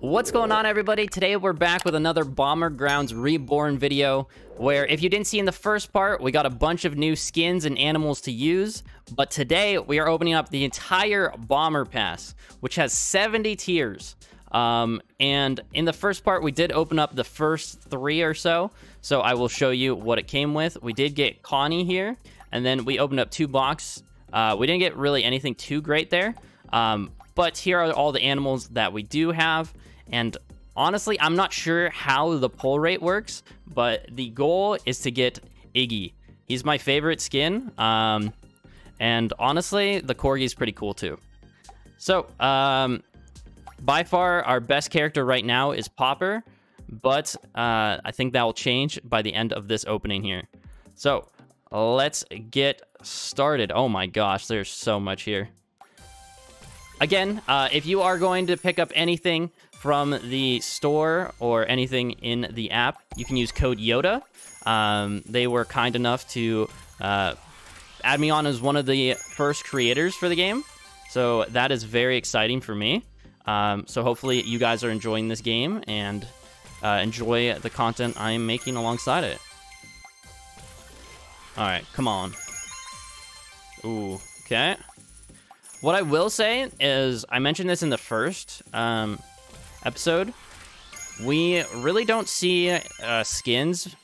What's going on everybody? Today we're back with another Bombergrounds Reborn video where if you didn't see in the first part, we got a bunch of new skins and animals to use, but today we are opening up the entire Bomber Pass, which has 70 tiers. Um, and in the first part, we did open up the first three or so, so I will show you what it came with. We did get Connie here, and then we opened up two box. Uh, we didn't get really anything too great there, um, but here are all the animals that we do have. And honestly, I'm not sure how the pull rate works, but the goal is to get Iggy. He's my favorite skin. Um, and honestly, the Corgi is pretty cool too. So, um, by far, our best character right now is Popper, but uh, I think that will change by the end of this opening here. So, let's get started. Oh my gosh, there's so much here. Again, uh, if you are going to pick up anything from the store or anything in the app, you can use code YODA. Um, they were kind enough to uh, add me on as one of the first creators for the game. So that is very exciting for me. Um, so hopefully you guys are enjoying this game and uh, enjoy the content I am making alongside it. All right, come on. Ooh, okay. What I will say is, I mentioned this in the first um, episode. We really don't see uh, skins.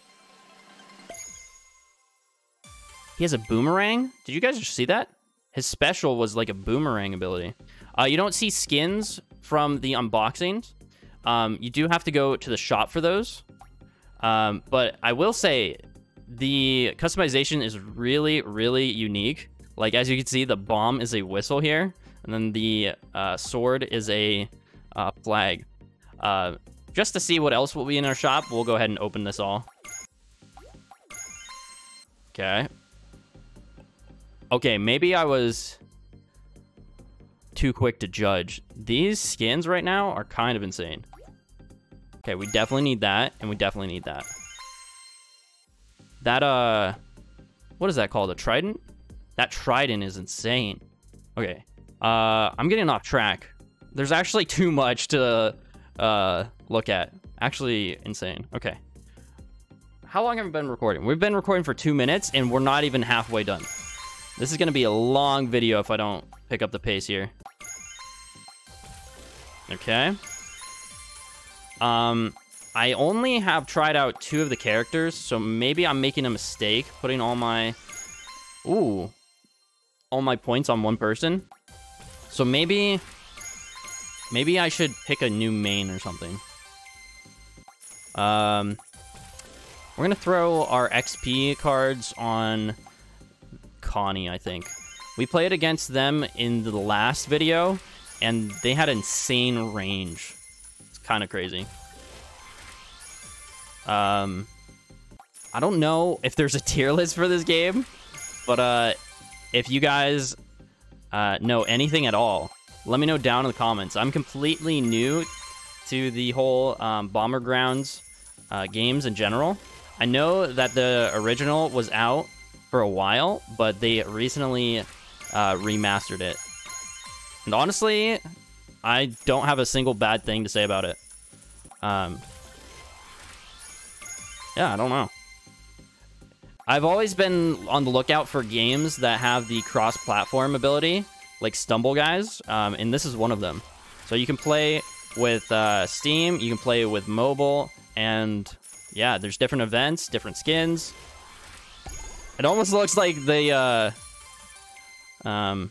He has a boomerang. Did you guys see that? His special was like a boomerang ability. Uh, you don't see skins from the unboxings. Um, you do have to go to the shop for those. Um, but I will say the customization is really, really unique. Like, as you can see, the bomb is a whistle here. And then the uh, sword is a uh, flag. Uh, just to see what else will be in our shop, we'll go ahead and open this all. Okay. Okay, maybe I was too quick to judge. These skins right now are kind of insane. Okay, we definitely need that, and we definitely need that. That, uh... What is that called? A trident? That trident is insane. Okay. Uh, I'm getting off track. There's actually too much to uh, look at. Actually insane. Okay. How long have we been recording? We've been recording for two minutes, and we're not even halfway done. This is to be a long video if I don't pick up the pace here. Okay. Um, I only have tried out two of the characters, so maybe I'm making a mistake putting all my... Ooh. All my points on one person. So maybe... Maybe I should pick a new main or something. Um, we're going to throw our XP cards on Connie, I think. We played against them in the last video, and they had insane range. It's kind of crazy. Um, I don't know if there's a tier list for this game, but uh, if you guys uh, know anything at all, let me know down in the comments. I'm completely new to the whole um, Bombergrounds uh, games in general. I know that the original was out for a while, but they recently uh, remastered it. And honestly, I don't have a single bad thing to say about it. Um, yeah, I don't know. I've always been on the lookout for games that have the cross-platform ability like Stumble Guys, um, and this is one of them. So you can play with uh, Steam, you can play with mobile, and yeah, there's different events, different skins. It almost looks like they uh, um,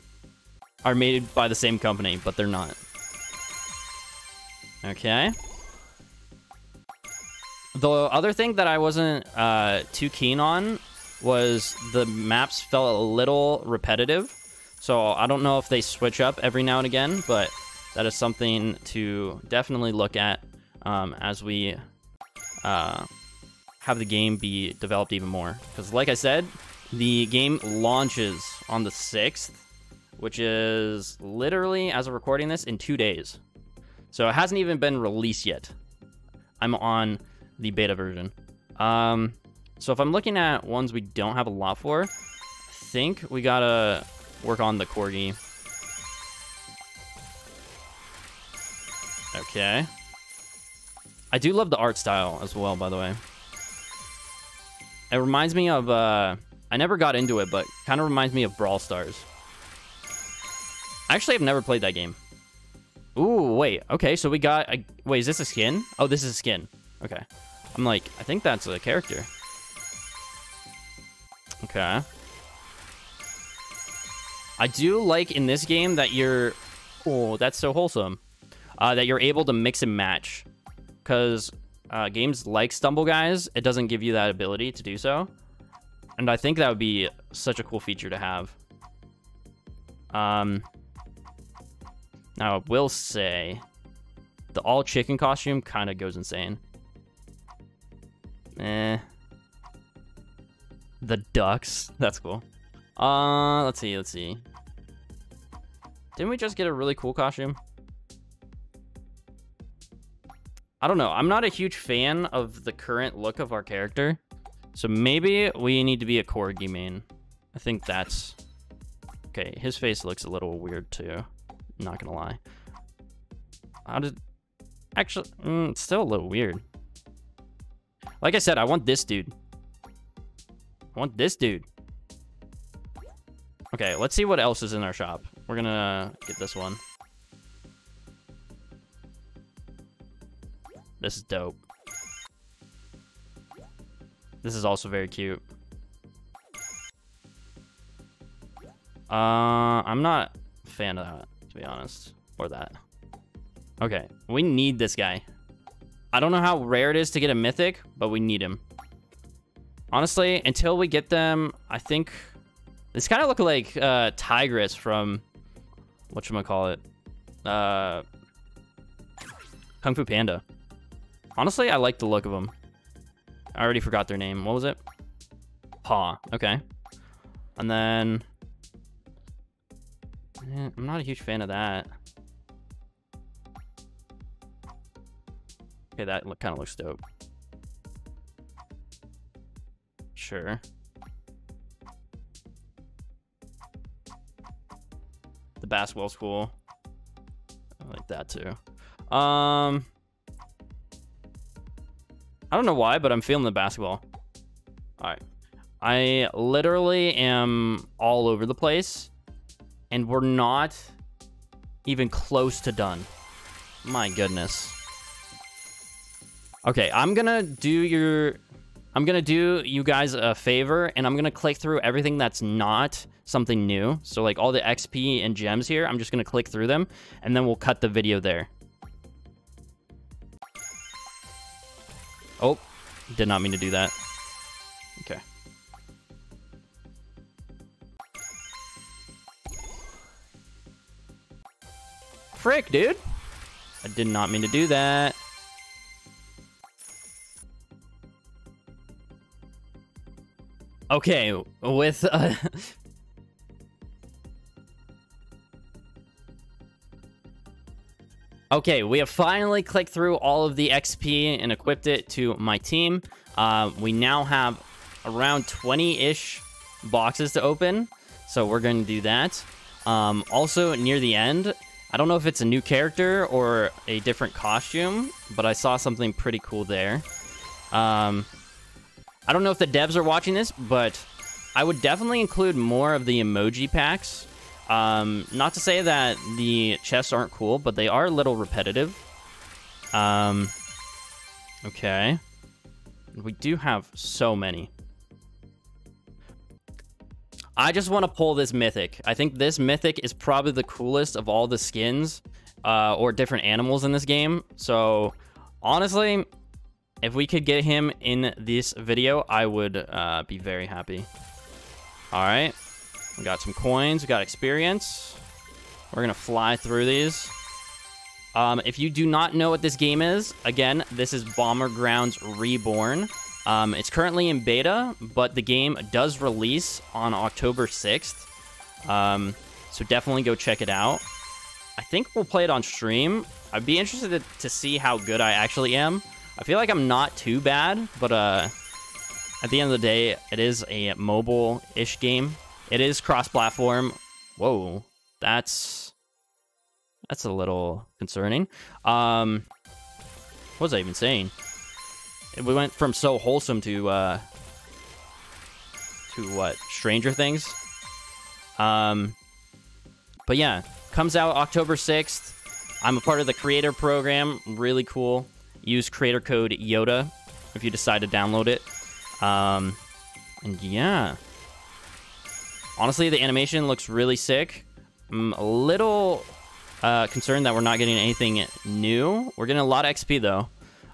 are made by the same company, but they're not. Okay. The other thing that I wasn't uh, too keen on was the maps felt a little repetitive. So I don't know if they switch up every now and again, but that is something to definitely look at um, as we uh, have the game be developed even more. Because like I said, the game launches on the 6th, which is literally, as of recording this, in two days. So it hasn't even been released yet. I'm on the beta version. Um, so if I'm looking at ones we don't have a lot for, I think we gotta work on the Corgi. Okay. I do love the art style as well, by the way. It reminds me of, uh, I never got into it, but kind of reminds me of Brawl Stars. Actually, I've never played that game. Ooh, wait. Okay, so we got... A, wait, is this a skin? Oh, this is a skin. Okay. I'm like, I think that's a character. Okay. I do like in this game that you're... Oh, that's so wholesome. Uh, that you're able to mix and match. Because uh, games like Stumble Guys, it doesn't give you that ability to do so. And I think that would be such a cool feature to have. Um, now, I will say the all chicken costume kind of goes insane. Eh. The ducks. That's cool. Uh, let's see, let's see. Didn't we just get a really cool costume? I don't know. I'm not a huge fan of the current look of our character. So maybe we need to be a Corgi main. I think that's... Okay, his face looks a little weird too. Not gonna lie. How did... Actually, mm, it's still a little weird. Like I said, I want this dude. I want this dude. Okay, let's see what else is in our shop. We're gonna get this one. This is dope. This is also very cute. Uh, I'm not a fan of that to be honest. Or that. Okay, we need this guy. I don't know how rare it is to get a mythic, but we need him. Honestly, until we get them, I think... This kind of look like uh, Tigress from... Whatchamacallit? Uh, Kung Fu Panda. Honestly, I like the look of them. I already forgot their name. What was it? Paw. Okay. And then... Eh, I'm not a huge fan of that. Okay, that look, kind of looks dope. Sure. The basketball's cool. I like that too. Um, I don't know why, but I'm feeling the basketball. All right. I literally am all over the place and we're not even close to done. My goodness. Okay, I'm gonna do your... I'm gonna do you guys a favor, and I'm gonna click through everything that's not something new. So like all the XP and gems here, I'm just gonna click through them, and then we'll cut the video there. Oh, did not mean to do that. Okay. frick, dude? I did not mean to do that. Okay, with... Uh, okay, we have finally clicked through all of the XP and equipped it to my team. Uh, we now have around 20-ish boxes to open, so we're going to do that. Um, also, near the end, I don't know if it's a new character or a different costume, but I saw something pretty cool there. Um, I don't know if the devs are watching this, but I would definitely include more of the emoji packs. Um, not to say that the chests aren't cool, but they are a little repetitive. Um, okay. We do have so many. I just want to pull this mythic. I think this mythic is probably the coolest of all the skins uh, or different animals in this game. So honestly, if we could get him in this video, I would uh, be very happy. All right. We got some coins. We got experience. We're going to fly through these. Um, if you do not know what this game is, again, this is Bombergrounds Reborn. Um, it's currently in beta, but the game does release on October 6th. Um, so definitely go check it out. I think we'll play it on stream. I'd be interested to, to see how good I actually am. I feel like I'm not too bad, but uh, at the end of the day, it is a mobile-ish game. It is cross-platform. Whoa, that's that's a little concerning. Um, What was I even saying? We went from so wholesome to, uh... To what? Stranger Things? Um... But yeah, comes out October 6th. I'm a part of the creator program. Really cool. Use creator code YODA if you decide to download it. Um, and yeah. Honestly, the animation looks really sick. I'm a little uh, concerned that we're not getting anything new. We're getting a lot of XP, though.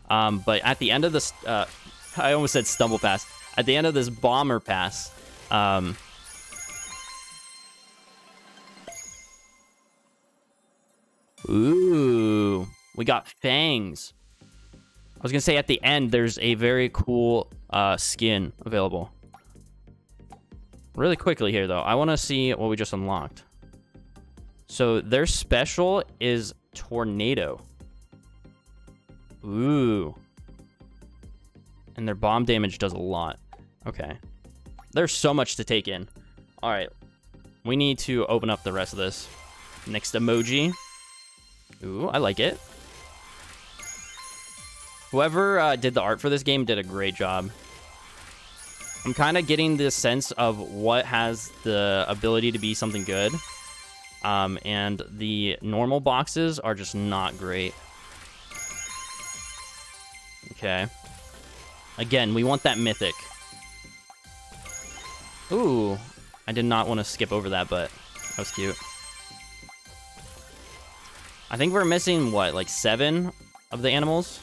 Um, but at the end of this... Uh, I almost said stumble pass. At the end of this bomber pass... Um, ooh, we got fangs. I was gonna say at the end, there's a very cool uh, skin available. Really quickly here, though, I want to see what we just unlocked. So their special is Tornado. Ooh. And their bomb damage does a lot. Okay. There's so much to take in. All right. We need to open up the rest of this. Next emoji. Ooh, I like it. Whoever uh, did the art for this game did a great job. I'm kind of getting the sense of what has the ability to be something good. Um, and the normal boxes are just not great. Okay. Again, we want that mythic. Ooh. I did not want to skip over that, but that was cute. I think we're missing, what, like seven of the animals?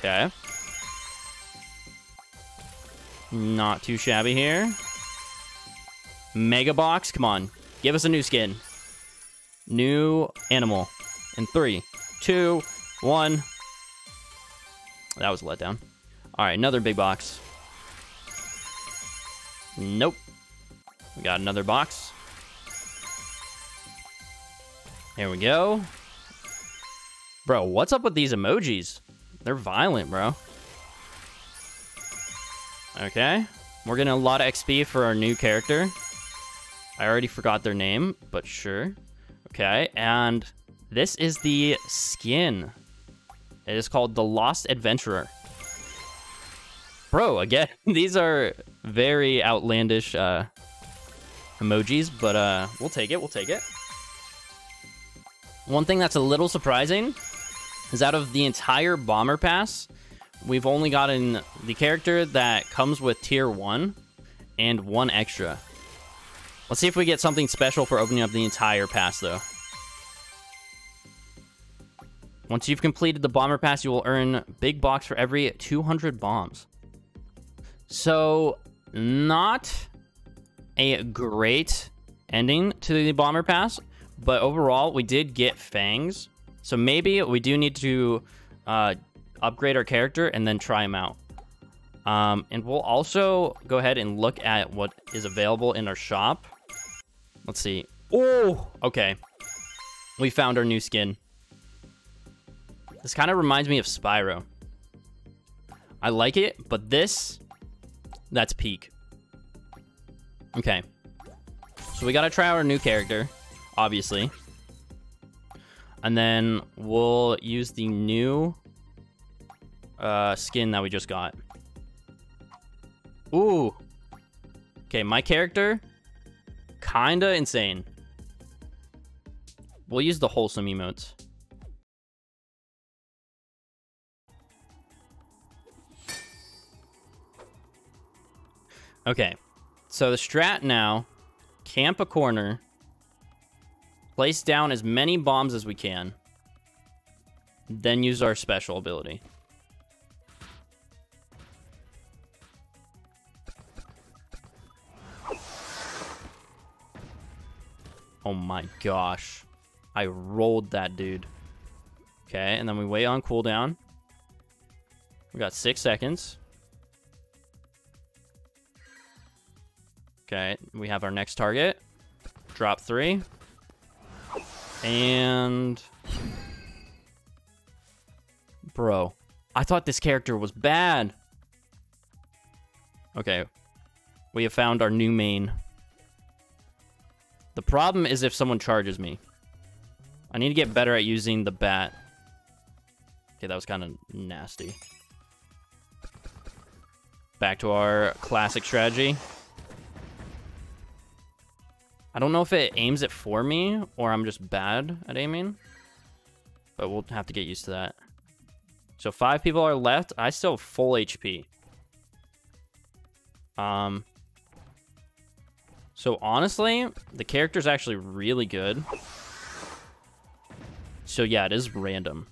Okay. Not too shabby here. Mega Box, come on. Give us a new skin. New animal. In three, two, one. That was a letdown. All right, another big box. Nope. We got another box. Here we go. Bro, what's up with these emojis? They're violent, bro. Okay. We're getting a lot of XP for our new character. I already forgot their name, but sure. Okay, and this is the skin. It is called the Lost Adventurer. Bro, again, these are very outlandish uh, emojis, but uh, we'll take it, we'll take it. One thing that's a little surprising is out of the entire Bomber Pass, we've only gotten the character that comes with Tier 1 and one extra. Let's see if we get something special for opening up the entire pass, though. Once you've completed the Bomber Pass, you will earn Big Box for every 200 bombs. So, not a great ending to the Bomber Pass, but overall, we did get Fangs, so maybe we do need to uh, upgrade our character and then try him out. Um, and we'll also go ahead and look at what is available in our shop. Let's see. Oh, okay. We found our new skin. This kind of reminds me of Spyro. I like it, but this, that's peak. Okay. So we got to try our new character, obviously. And then we'll use the new uh, skin that we just got. Ooh. Okay, my character, kinda insane. We'll use the wholesome emotes. Okay, so the strat now, camp a corner, Place down as many bombs as we can. Then use our special ability. Oh my gosh. I rolled that dude. Okay, and then we wait on cooldown. We got six seconds. Okay, we have our next target. Drop three. And... Bro. I thought this character was bad. Okay. We have found our new main. The problem is if someone charges me. I need to get better at using the bat. Okay, that was kind of nasty. Back to our classic strategy. I don't know if it aims it for me or I'm just bad at aiming. But we'll have to get used to that. So five people are left. I still have full HP. Um, so honestly, the character's actually really good. So yeah, it is random.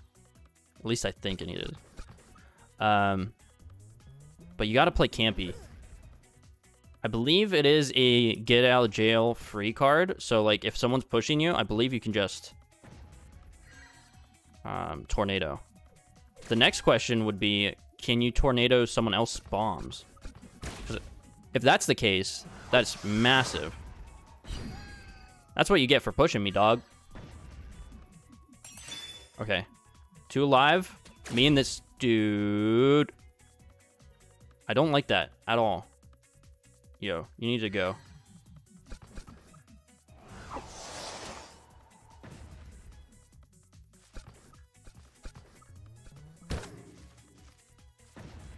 At least I think it is. Um, but you got to play campy. I believe it is a get out of jail free card. So like if someone's pushing you, I believe you can just um, tornado. The next question would be, can you tornado someone else's bombs? If that's the case, that's massive. That's what you get for pushing me, dog. Okay. Two alive. Me and this dude. I don't like that at all. Yo, you need to go.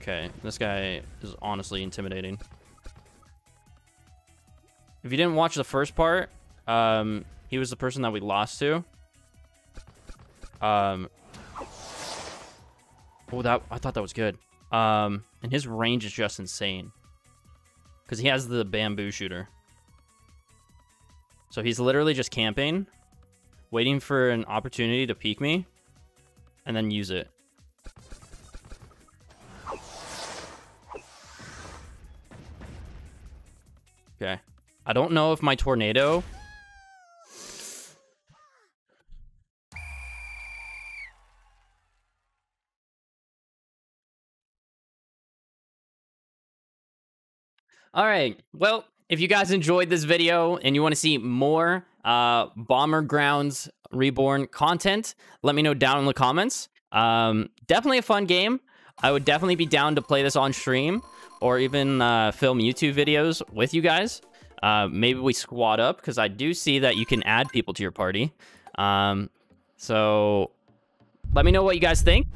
Okay, this guy is honestly intimidating. If you didn't watch the first part, um, he was the person that we lost to. Um, oh, that I thought that was good. Um, and his range is just insane because he has the bamboo shooter. So he's literally just camping, waiting for an opportunity to peek me, and then use it. Okay. I don't know if my tornado... All right. Well, if you guys enjoyed this video and you want to see more uh, Bombergrounds Reborn content, let me know down in the comments. Um, definitely a fun game. I would definitely be down to play this on stream or even uh, film YouTube videos with you guys. Uh, maybe we squad up because I do see that you can add people to your party. Um, so let me know what you guys think.